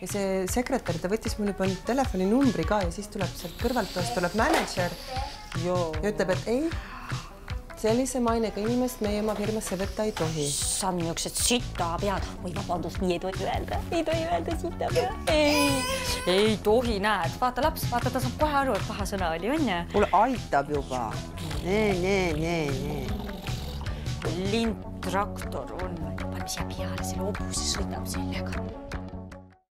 ja see sekretär, ta võttis mul juba telefoninumbri ka ja siis tuleb sealt kõrvalt toast tuleb mänedžer ja ütleb, et ei, sellise mainega inimest meie oma firmasse võtta ei tohi. issand, niisugused sitapead, oi vabandust, nii ei tohi öelda, ei tohi öelda sitapead. ei, ei tohi, näed, vaata laps, vaata, ta saab kohe aru, et paha sõna oli, onju. kuule, aitab juba. nee, nee, nee, nee. lindtraktor on, paneme siia peale selle hobuse, sõidab sellega